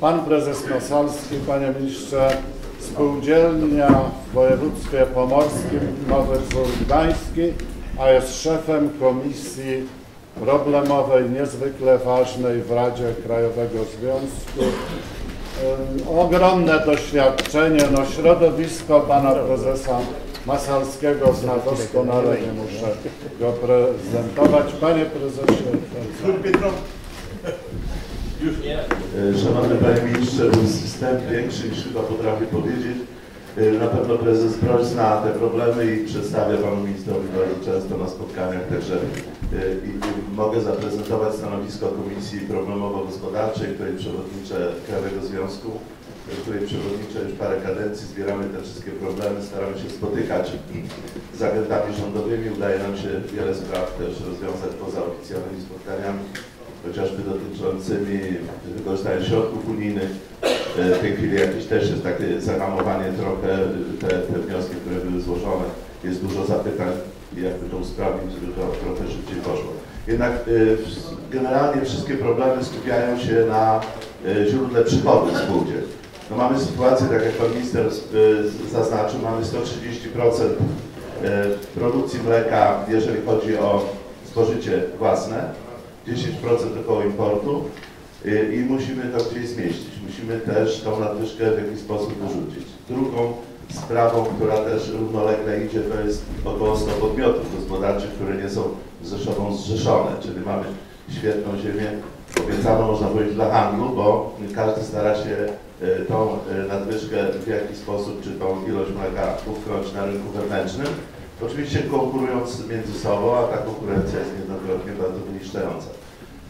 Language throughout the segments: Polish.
Pan prezes Masalski, panie ministrze, spółdzielnia w województwie pomorskim Nowy Gdański, a jest szefem komisji problemowej, niezwykle ważnej w Radzie Krajowego Związku. Ogromne doświadczenie, no środowisko pana prezesa Masalskiego zna doskonale, nie muszę go prezentować. Panie prezesie, E, Szanowny Panie Ministrze, był wstęp większy niż chyba potrafię powiedzieć. E, Na pewno prezes Broś zna te problemy i przedstawia Panu Ministrowi bardzo często na spotkaniach, także e, i, i mogę zaprezentować stanowisko Komisji Problemowo-Gospodarczej, której przewodniczę Krajowego Związku, której przewodniczę już parę kadencji, zbieramy te wszystkie problemy, staramy się spotykać z agentami rządowymi, udaje nam się wiele spraw też rozwiązać poza oficjalnymi spotkaniami chociażby dotyczącymi wykorzystania środków unijnych. E, W tej chwili jakieś też jest takie zahamowanie trochę, te, te wnioski, które były złożone. Jest dużo zapytań, jakby to usprawnić, żeby to trochę szybciej poszło. Jednak e, generalnie wszystkie problemy skupiają się na e, źródle przychodów spółdziel. No mamy sytuację, tak jak Pan Minister zaznaczył, mamy 130% e, produkcji mleka, jeżeli chodzi o spożycie własne. 10% około importu y, i musimy to gdzieś zmieścić. Musimy też tą nadwyżkę w jakiś sposób wyrzucić. Drugą sprawą, która też równolegle idzie, to jest około 100 podmiotów gospodarczych, które nie są ze sobą zrzeszone, czyli mamy świetną ziemię, obiecaną można powiedzieć dla handlu, bo każdy stara się y, tą y, nadwyżkę w jakiś sposób, czy tą ilość mleka upchnąć na rynku wewnętrznym. Oczywiście konkurując między sobą, a ta konkurencja jest niejednokrotnie bardzo wyniszczająca.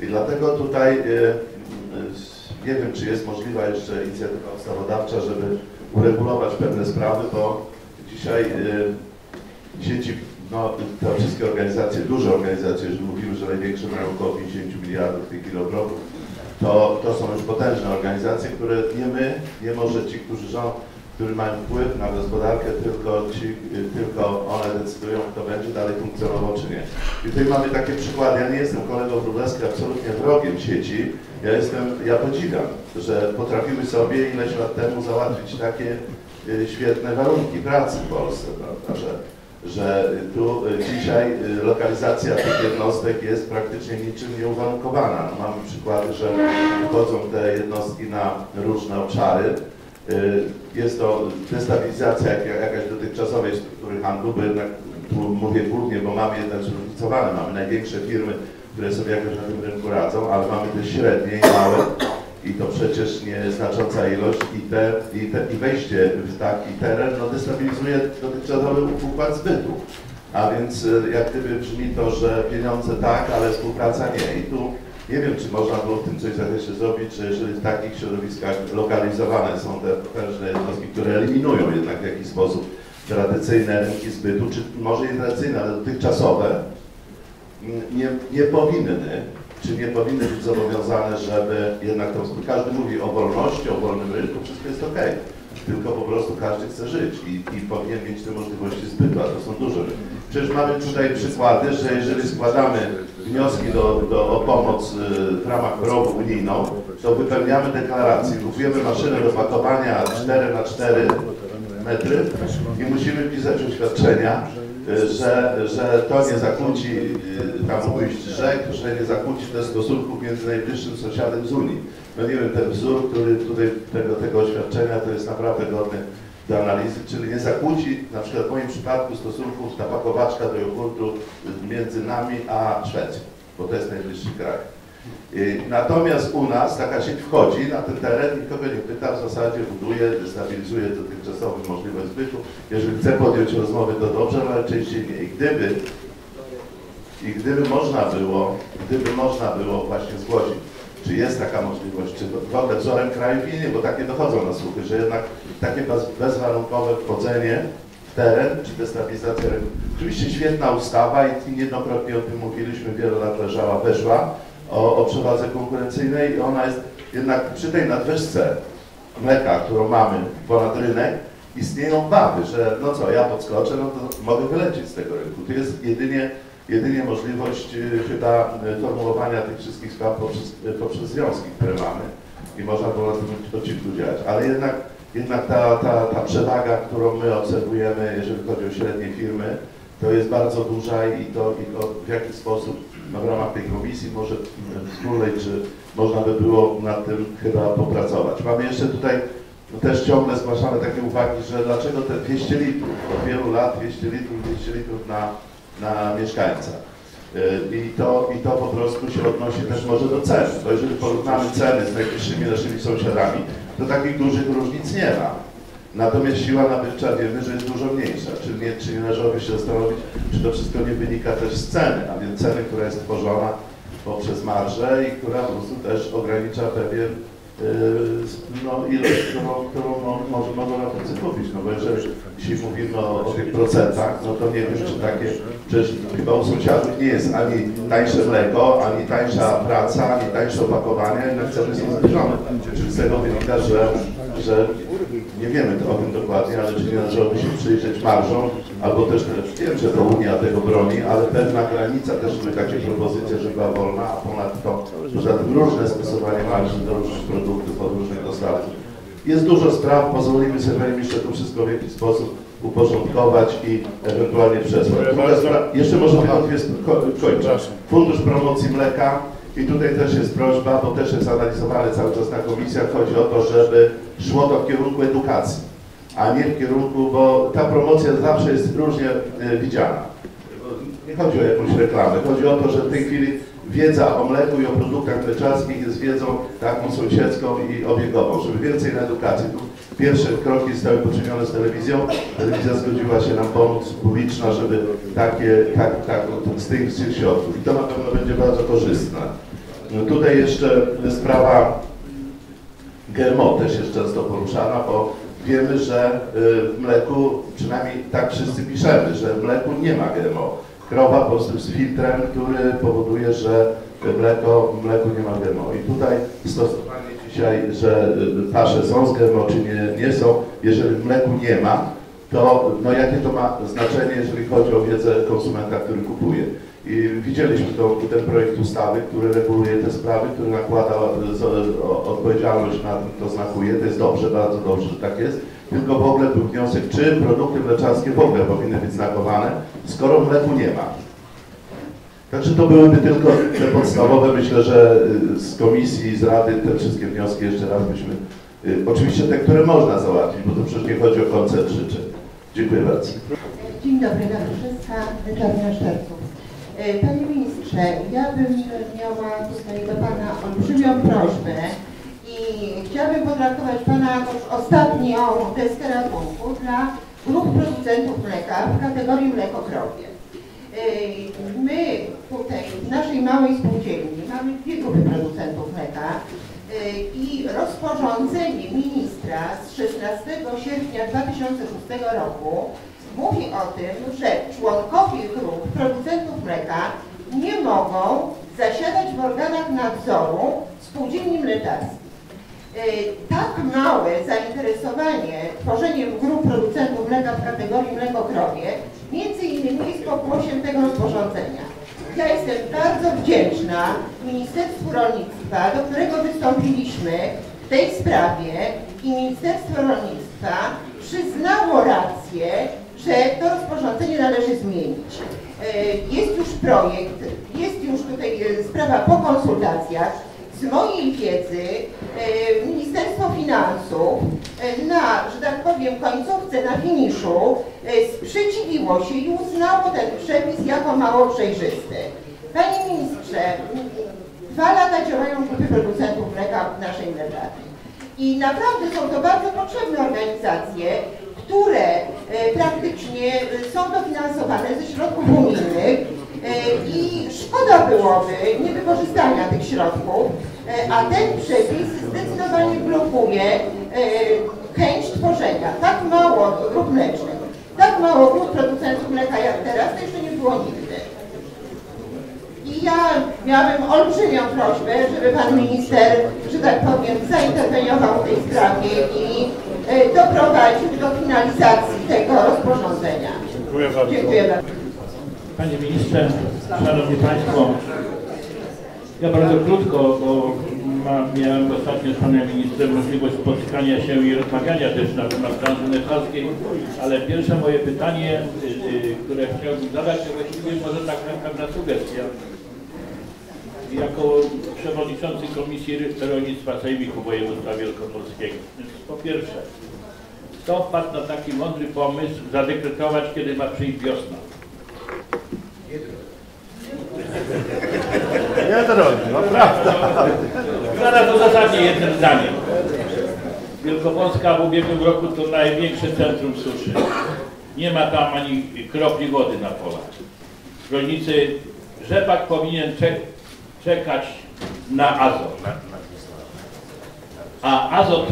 I dlatego tutaj e, e, nie wiem, czy jest możliwa jeszcze inicjatywa ustawodawcza, żeby uregulować pewne sprawy, bo dzisiaj e, sieci, no te wszystkie organizacje, duże organizacje już mówiły, że największe mają około 50 miliardów tych kilogramów, to, to są już potężne organizacje, które nie my, nie może ci, którzy rządzą, którzy mają wpływ na gospodarkę, tylko, ci, tylko one decydują, kto będzie dalej funkcjonował, czy nie. I tutaj mamy takie przykłady. Ja nie jestem kolegą Wróblewski, absolutnie wrogiem sieci. Ja jestem, ja podziwiam, że potrafimy sobie ileś lat temu załatwić takie y, świetne warunki pracy w Polsce, prawda, że, że tu y, dzisiaj y, lokalizacja tych jednostek jest praktycznie niczym nieuwarunkowana. Mamy przykłady, że wchodzą te jednostki na różne obszary. Y, Jest to destabilizacja jak- jakaś dotychczasowej struktury handlu, bo jednak mówię głównie, bo mamy jednak zróżnicowane, mamy największe firmy, które sobie jakoś na tym rynku radzą, ale mamy też średnie i małe i to przecież nieznacząca ilość i, te, i, te, i wejście w taki teren no, destabilizuje dotychczasowy układ zbytu. A więc y, jak gdyby brzmi to, że pieniądze tak, ale współpraca nie. I tu nie wiem, czy można było w tym coś zakresie zrobić, że jeżeli w takich środowiskach lokalizowane są te potężne jednostki, które eliminują jednak w jakiś sposób tradycyjne rynki zbytu, czy może nie tradycyjne, ale dotychczasowe, m, nie, nie powinny, czy nie powinny być zobowiązane, żeby jednak współ- Każdy mówi o wolności, o wolnym rynku, wszystko jest ok. Tylko po prostu każdy chce żyć i, i powinien mieć te możliwości zbytu, a to są duże. Przecież mamy tutaj przykłady, że jeżeli składamy wnioski do, do, o pomoc y, w ramach progu unijną, to wypełniamy deklarację. Kupujemy maszynę do pakowania 4 na 4 metry i musimy pisać oświadczenia, y, że, że to nie zakłóci y, tam ujść rzek, że nie zakłóci też stosunków między najbliższym sąsiadem z Unii. No ten wzór, który tutaj tego, tego oświadczenia to jest naprawdę godny do analizy, czyli nie zakłóci na przykład w moim przypadku stosunków ta pakowaczka do jogurtu między nami a Szwecją, bo to jest najbliższy kraj. Natomiast u nas taka sieć wchodzi na ten teren, nikogo nie pyta, w zasadzie buduje, destabilizuje dotychczasową możliwość zbytu. Jeżeli chce podjąć rozmowy, to dobrze, ale najczęściej nie. I gdyby, i gdyby można było, gdyby można było właśnie zgłosić, czy jest taka możliwość, czy w wzorem krajów innych, bo takie dochodzą na słuchy, że jednak takie bez, bezwarunkowe wchodzenie w teren, czy destabilizacja rynku. Oczywiście świetna ustawa i niejednokrotnie o tym mówiliśmy, wiele lat leżała, weszła o, o przewadze konkurencyjnej i ona jest jednak przy tej nadwyżce mleka, którą mamy ponad rynek, istnieją obawy, że no co, ja podskoczę, no to mogę wylecieć z tego rynku. Tu jest jedynie, jedynie możliwość y, chyba y, formułowania tych wszystkich spraw poprzez, y, poprzez związki, które mamy. i można było tym odcinku działać. Ale jednak, jednak ta, ta, ta przewaga, którą my obserwujemy, jeżeli chodzi o średnie firmy, to jest bardzo duża i to, i w jaki sposób no, w ramach tej komisji może wspólnej, czy można by było nad tym chyba popracować. Mamy jeszcze tutaj no, też ciągle zgłaszane takie uwagi, że dlaczego te 200 litrów, od wielu lat 200 litrów, 200 litrów na, na mieszkańca. Y, I to, I to po prostu się odnosi też może do cen, bo jeżeli porównamy ceny z najbliższymi naszymi sąsiadami, to takich dużych różnic nie ma. Natomiast siła nabywcza wiemy, że jest dużo mniejsza. Czy nie, czy nie należałoby się zastanowić, czy to wszystko nie wynika też z ceny, a więc ceny, która jest tworzona poprzez marżę i która po prostu też ogranicza pewien no, ilość, którą, którą mo- może, mogą nabywcy kupić. No bo jeżeli jeśli mówimy o, o tych procentach, no to nie wiem, czy takie, przecież chyba u sąsiadów nie jest ani tańsze mleko, ani tańsza praca, ani tańsze opakowanie, jednak ceny są zbliżone. Czyli z tego wynika, że, że nie wiemy o tym dokładnie, ale czy nie należałoby się przyjrzeć marżą, albo też wiem, że to Unia tego broni, ale pewna granica też były takie propozycje, że była wolna, a ponadto tym różne stosowanie marży do różnych produktów od różnych dostawców. Jest dużo spraw, pozwolimy sobie Panie Ministrze to wszystko w jakiś sposób uporządkować i ewentualnie przesłać. Jeszcze może tylko dwie kończę. Fundusz Promocji Mleka i tutaj też jest prośba, bo też jest analizowane cały czas na komisjach, chodzi o to, żeby szło to w kierunku edukacji, a nie w kierunku, bo ta promocja zawsze jest różnie e, widziana. Nie chodzi o jakąś reklamę, chodzi o to, że w tej chwili wiedza o mleku i o produktach mleczarskich jest wiedzą taką sąsiedzką i obiegową, żeby więcej na edukacji. Tu pierwsze kroki zostały poczynione z telewizją. Telewizja zgodziła się nam pomóc publiczna, żeby takie, tak, tak, z tych, z tych środków. I to na pewno będzie bardzo korzystne. No tutaj jeszcze sprawa GMO też jest często poruszana, bo wiemy, że y, w mleku, przynajmniej tak wszyscy piszemy, że w mleku nie ma GMO. Krowa po prostu z filtrem, który powoduje, że mleko, mleku nie ma GMO. I tutaj stosowanie dzisiaj, że y, pasze są z GMO, czy nie, nie są, jeżeli mleku nie ma, to no jakie to ma znaczenie, jeżeli chodzi o wiedzę konsumenta, który kupuje. I widzieliśmy to, ten projekt ustawy, który reguluje te sprawy, który nakłada z- o- odpowiedzialność na kto znakuje. To jest dobrze, bardzo dobrze, że tak jest. Tylko w ogóle był wniosek, czy produkty mleczarskie w ogóle powinny być znakowane, skoro mleku nie ma. Także to byłyby tylko te podstawowe. Myślę, że y, z komisji, z rady te wszystkie wnioski jeszcze raz byśmy, y, oczywiście te, które można załatwić, bo to przecież nie chodzi o koncert życzeń. Dziękuję bardzo. Dzień dobry, Dobrzyska, Czarna Szczerców. E, Panie Ministrze, ja bym miała tutaj do Pana olbrzymią prośbę chciałabym potraktować Pana jako ostatnią deskę ratunku dla grup producentów mleka w kategorii mleko krowie. E, My tutaj w naszej małej spółdzielni mamy dwie grupy producentów mleka e, i rozporządzenie ministra z 16 sierpnia 2006 roku mówi o tym, że członkowie grup producentów mleka nie mogą zasiadać w organach nadzoru spółdzielni mleczarskich. E, Tak małe zainteresowanie tworzeniem grup producentów mleka w kategorii mleko krowie między innymi jest pokłosiem tego rozporządzenia. Ja jestem bardzo wdzięczna Ministerstwu Rolnictwa, do którego wystąpiliśmy w tej sprawie i Ministerstwo Rolnictwa przyznało rację, że to rozporządzenie należy zmienić. E, Jest już projekt, jest już tutaj sprawa po konsultacjach. Z mojej wiedzy e, Ministerstwo Finansów e, na, że tak powiem, końcówce, na finiszu e, sprzeciwiło się i uznało ten przepis jako mało przejrzysty. Panie Ministrze, dwa lata działają grupy producentów mleka w naszej mleczarni. I naprawdę są to bardzo potrzebne organizacje, które praktycznie są dofinansowane ze środków unijnych i szkoda byłoby niewykorzystania tych środków, e, a ten przepis zdecydowanie blokuje e, chęć tworzenia tak mało grup mlecznych, tak mało grup producentów mleka jak teraz, to jeszcze nie było nigdy. I ja miałabym olbrzymią prośbę, żeby pan minister, że tak powiem, zainterweniował w tej sprawie i e, doprowadził do finalizacji tego rozporządzenia. Dziękuję bardzo. Dziękuję bardzo. Panie Ministrze, Szanowni Państwo, ja bardzo krótko, bo miałem ostatnio z panem ministrem możliwość spotykania się i rozmawiania też na temat branży mleczarskiej, ale pierwsze moje pytanie, y, y, które chciałbym zadać, to właściwie może tak pewna sugestia. Jako przewodniczący Komisji Rolnictwa Sejmiku Województwa Wielkopolskiego. Po pierwsze, kto wpadł na taki mądry pomysł zadekretować, kiedy ma przyjść wiosna? Nie drogi, no prawda. Zaraz uzasadnię jednym zdaniem. Wielkopolska w ubiegłym roku to największe centrum suszy. Nie ma tam ani kropli wody na polach. Rolnicy, rzepak powinien czek czekać na azot. A azot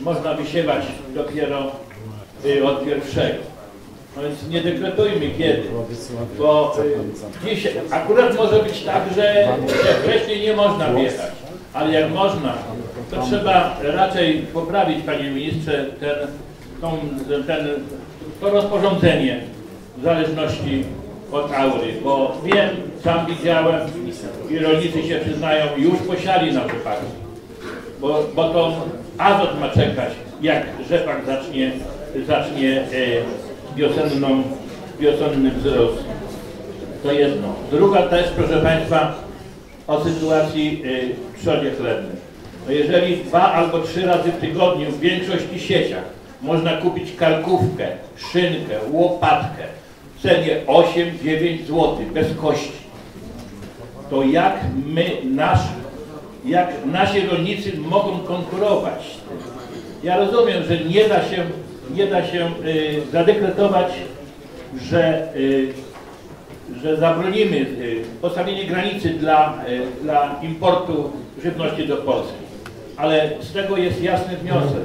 można wysiewać dopiero y, od pierwszego. No więc nie dekretujmy kiedy, bo y, dziś akurat może być tak, że, że wcześniej nie można wjechać, ale jak można, to trzeba raczej poprawić, panie ministrze, ten, tą, ten, to rozporządzenie w zależności od aury, bo wiem, sam widziałem i rolnicy się przyznają, już posiali na wypadki, bo, bo to azot ma czekać, jak rzepak zacznie, zacznie e, wiosenną, wiosenny wzrost. To jedno. Druga też, proszę Państwa, o sytuacji y, w trzodzie chlebnej. No jeżeli dwa albo trzy razy w tygodniu w większości sieciach można kupić kalkówkę, szynkę, łopatkę w cenie 8-9 zł bez kości, to jak my, nasz, jak nasi rolnicy mogą konkurować? Ja rozumiem, że nie da się, nie da się y, zadekretować, że y, że zabronimy y, postawienie granicy dla, dla importu żywności do Polski. Ale z tego jest jasny wniosek.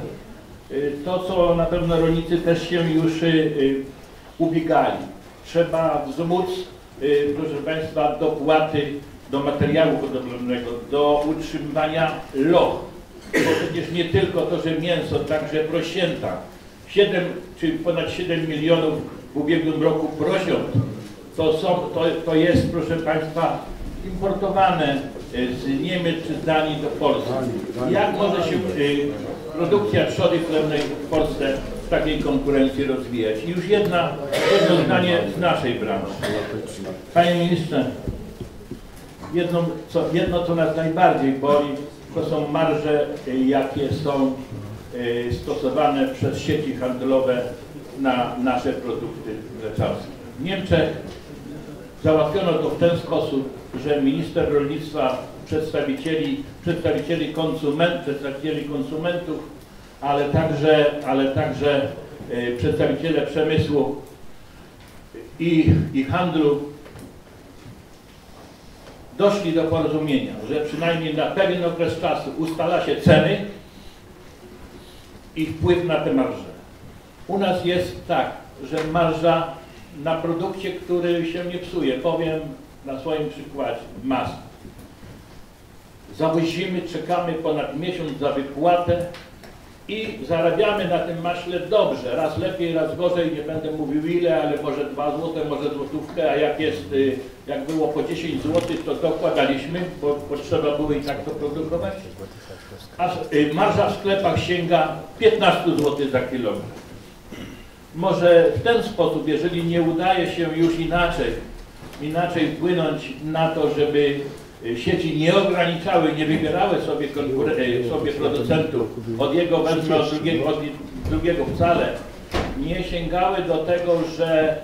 To, co na pewno rolnicy też się już ubiegali. Trzeba wzmóc, proszę Państwa, dopłaty do materiału hodowlanego, do utrzymywania loch. Bo przecież nie tylko to, że mięso, także prosięta. 7 czy ponad 7 milionów w ubiegłym roku prosiąt to, są, to, to jest, proszę Państwa, importowane y, z Niemiec czy z Danii do Polski. Jak może się y, produkcja trzody chlebnej w Polsce w takiej konkurencji rozwijać? I już jedna, jedno zdanie z naszej branży. Panie Ministrze, jedno co, jedno, co nas najbardziej boli, to są marże, y, jakie są stosowane przez sieci handlowe na nasze produkty mleczarskie. W Niemczech załatwiono to w ten sposób, że minister rolnictwa, przedstawicieli, przedstawicieli, konsument, przedstawicieli konsumentów, ale także, ale także y, przedstawiciele przemysłu i, i handlu doszli do porozumienia, że przynajmniej na pewien okres czasu ustala się ceny i wpływ na te marże. U nas jest tak, że marża na produkcie, który się nie psuje, powiem na swoim przykładzie, masło. Zawozimy, czekamy ponad miesiąc za wypłatę i zarabiamy na tym maśle dobrze, raz lepiej, raz gorzej, nie będę mówił ile, ale może 2 zł, może złotówkę, a jak jest, y, jak było po 10 zł, to dokładaliśmy, bo, bo trzeba było i tak to produkować. A y, marża w sklepach sięga 15 zł za kilogram. Może w ten sposób, jeżeli nie udaje się już inaczej, inaczej wpłynąć na to, żeby y, sieci nie ograniczały, nie wybierały sobie, y, sobie producentów, od jego wezmę, od drugiego, od drugiego wcale, nie sięgały do tego, że,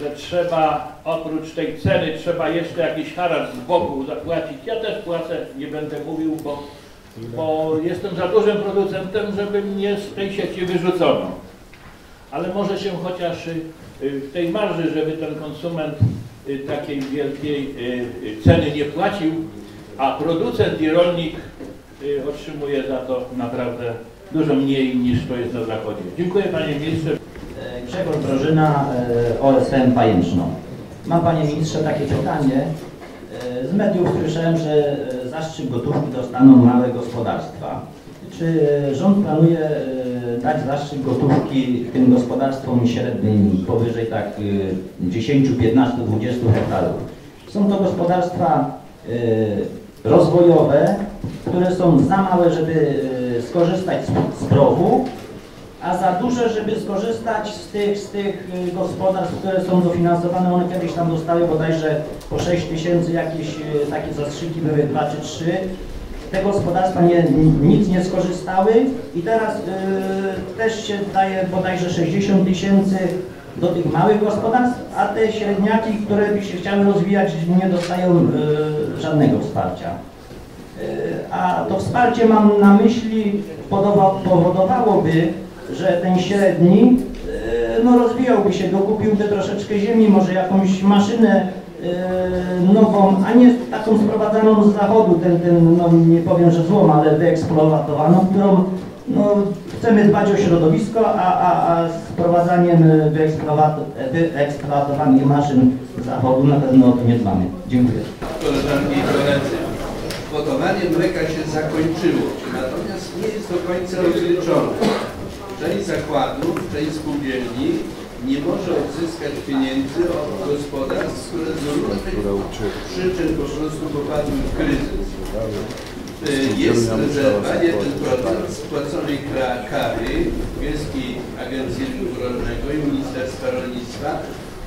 że trzeba oprócz tej ceny, trzeba jeszcze jakiś haracz z boku zapłacić. Ja też płacę, nie będę mówił, bo, bo jestem za dużym producentem, żeby mnie z tej sieci wyrzucono ale może się chociaż y, y, w tej marży, żeby ten konsument y, takiej wielkiej ceny nie płacił, a producent i rolnik otrzymuje za to naprawdę dużo mniej niż to jest na zachodzie. Dziękuję panie ministrze. E, Grzegorz Brożyna, e, OSM Pajęczno. Mam panie ministrze takie pytanie. E, Z mediów słyszałem, że zastrzyk gotówki dostaną małe gospodarstwa. Czy e, rząd planuje e, dać zastrzyk gotówki tym gospodarstwom średnim powyżej tak e, 10, 15, 20 hektarów? Są to gospodarstwa e, rozwojowe, które są za małe, żeby skorzystać z prowu, a za duże, żeby skorzystać z tych, z tych y, gospodarstw, które są dofinansowane. One kiedyś tam dostały bodajże po 6 tysięcy jakieś y, takie zastrzyki były 2 czy 3. Te gospodarstwa nie, nic nie skorzystały i teraz y, też się daje bodajże 60 tysięcy do tych małych gospodarstw, a te średniaki, które by się chciały rozwijać, nie dostają żadnego wsparcia. A to wsparcie mam na myśli powodowałoby, że ten średni y, no, rozwijałby się, dokupiłby troszeczkę ziemi, może jakąś maszynę y, nową, a nie taką sprowadzaną z zachodu, ten, ten no nie powiem, że złom, ale wyeksploatowaną, którą no, chcemy dbać o środowisko, a, a, a y, wyeksploat- wyeksploatowanych maszyn z zachodu na pewno o to nie dbamy. Dziękuję. koleżanki i koledzy. Kwotowanie mleka się zakończyło, natomiast nie jest do końca rozliczone. Część zakładów, część spółdzielni nie może odzyskać pieniędzy od gospodarstw, które z różnych przyczyn po prostu popadły w kryzys. Y, Jest rezerwa, 1% spłaconej kra- kary Gierskiej Agencji Rynku Rolnego i Ministerstwa Rolnictwa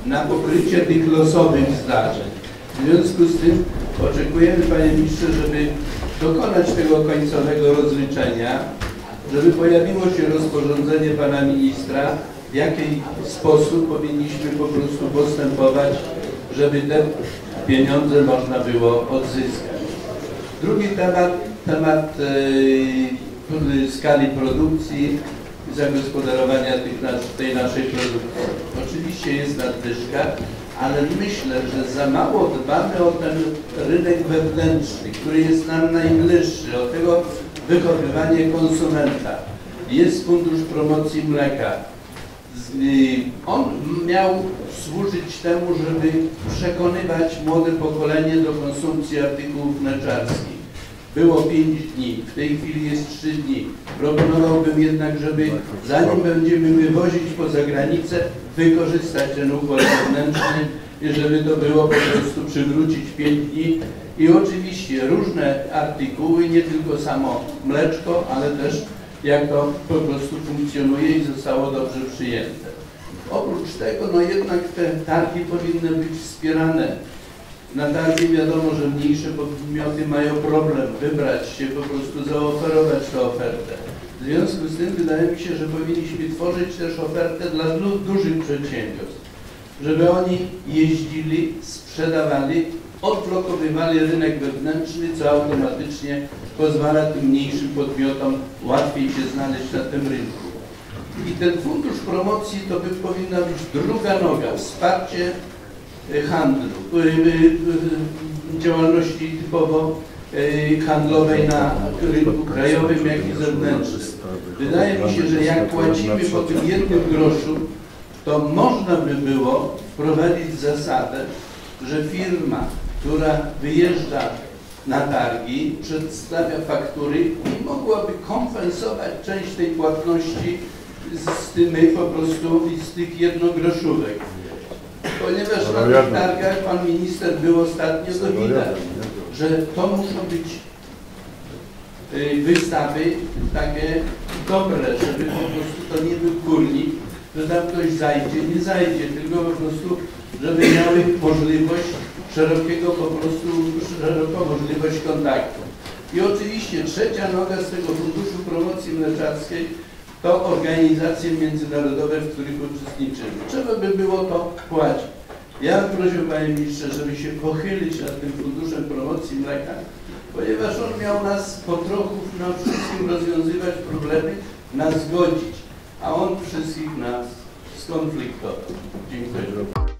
na pokrycie tych losowych zdarzeń. W związku z tym oczekujemy, Panie Ministrze, żeby dokonać tego końcowego rozliczenia, żeby pojawiło się rozporządzenie Pana Ministra, w jaki sposób powinniśmy po prostu postępować, żeby te pieniądze można było odzyskać. Drugi temat, temat e, skali produkcji, zagospodarowania tych, nas- tej naszej produkcji. Oczywiście jest nadwyżka, ale myślę, że za mało dbamy o ten rynek wewnętrzny, który jest nam najbliższy, o tego wychowywanie konsumenta. Jest Fundusz Promocji Mleka. Y, On miał służyć temu, żeby przekonywać młode pokolenie do konsumpcji artykułów mleczarskich. Było 5 dni, w tej chwili jest 3 dni. Proponowałbym jednak, żeby zanim będziemy wywozić poza granicę, wykorzystać ten układ wewnętrzny i żeby to było po prostu przywrócić 5 dni. I oczywiście różne artykuły, nie tylko samo mleczko, ale też jak to po prostu funkcjonuje i zostało dobrze przyjęte. Oprócz tego, no jednak te targi powinny być wspierane. Na targi wiadomo, że mniejsze podmioty mają problem wybrać się, po prostu zaoferować tę ofertę. W związku z tym wydaje mi się, że powinniśmy tworzyć też ofertę dla du- dużych przedsiębiorstw, żeby oni jeździli, sprzedawali, odblokowywali rynek wewnętrzny, co automatycznie pozwala tym mniejszym podmiotom łatwiej się znaleźć na tym rynku. I ten fundusz promocji to by powinna być druga noga, wsparcie handlu, y, y, y, działalności typowo y, handlowej na rynku krajowym, jak i zewnętrznym. Wydaje mi się, że jak płacimy po tym jednym groszu, to można by było wprowadzić zasadę, że firma, która wyjeżdża na targi, przedstawia faktury i mogłaby kompensować część tej płatności z, z tym po prostu z tych jednogroszówek. Ponieważ na tych targach pan minister był ostatnio, to widać, że to muszą być y, wystawy takie dobre, żeby po prostu to nie był kurnik, że tam ktoś zajdzie, nie zajdzie, tylko po prostu, żeby miały możliwość szerokiego po prostu, szeroką możliwość kontaktu. I oczywiście trzecia noga z tego Funduszu Promocji Mleczarskiej to organizacje międzynarodowe, w których uczestniczymy. Trzeba by było to płacić. Ja prosił Panie Ministrze, żeby się pochylić nad tym Funduszem Promocji Mleka, ponieważ on miał nas po trochu na wszystkim rozwiązywać problemy, nas godzić, a on wszystkich nas skonfliktował. Dziękuję.